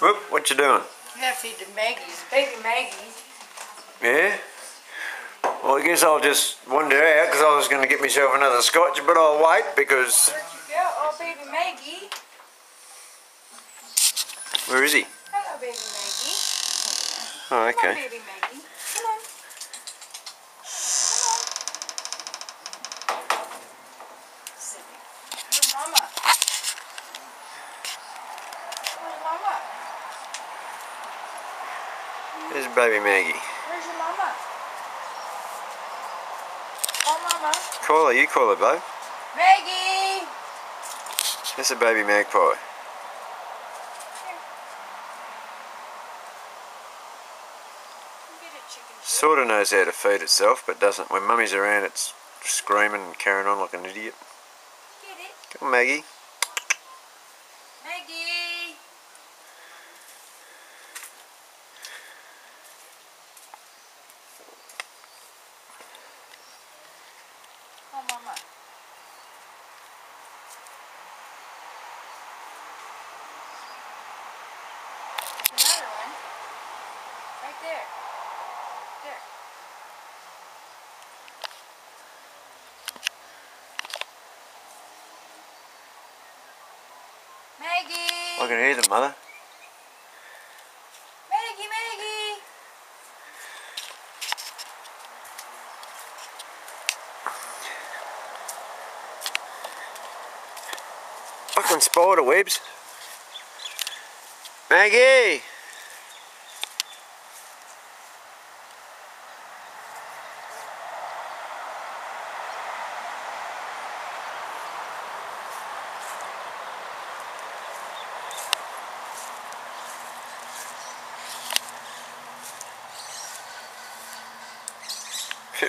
Whoop, what you doing? To feed the Maggie's, baby Maggie's. Yeah? Well, I guess I'll just wander out because I was going to get myself another scotch, but I'll wait because. Where'd you go? Oh, baby Maggie. Where is he? Hello, baby Maggie. Oh, okay Maggie. Come on. Come on. Silly. Where's Mama? Where's Mama? There's baby Maggie. Where's your Mama? Oh, Mama. Call her, you call her, Bo. Maggie! That's a baby magpie. Get it, chicken shit. Sort of knows how to feed itself, but doesn't. When mummy's around, it's screaming and carrying on like an idiot. Get it. Come on. Maggie! Another one. Right there. There. Maggie! I can hear them, mother. Maggie, Maggie! Fucking spider webs. Maggie!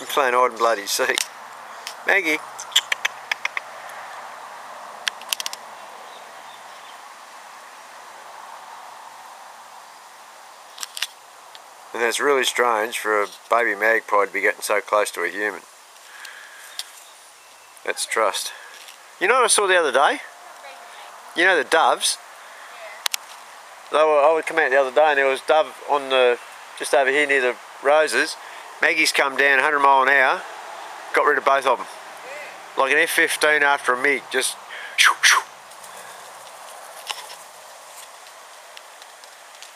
Playing hide and bloody seek. Maggie. And that's really strange for a baby magpie to be getting so close to a human. That's trust. You know what I saw the other day? You know the doves? They were, I would come out the other day and there was dove on the, just over here near the roses. Maggie's come down 100 mile an hour, got rid of both of them. Like an F-15 after a MiG, just shoo, shoo.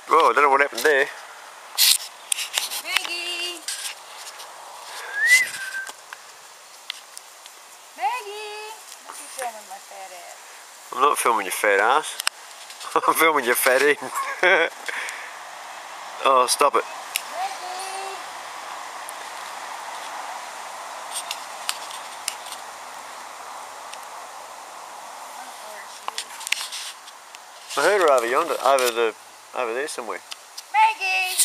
Oh, I don't know what happened there. Maggie! Maggie! Look you filming my fat ass. I'm not filming your fat ass. I'm filming your fat eating. oh, stop it. I don't know where she is. I heard her over yonder, over the, over there somewhere. Maggie!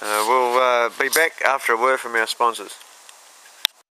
Uh, we'll uh, be back after a word from our sponsors.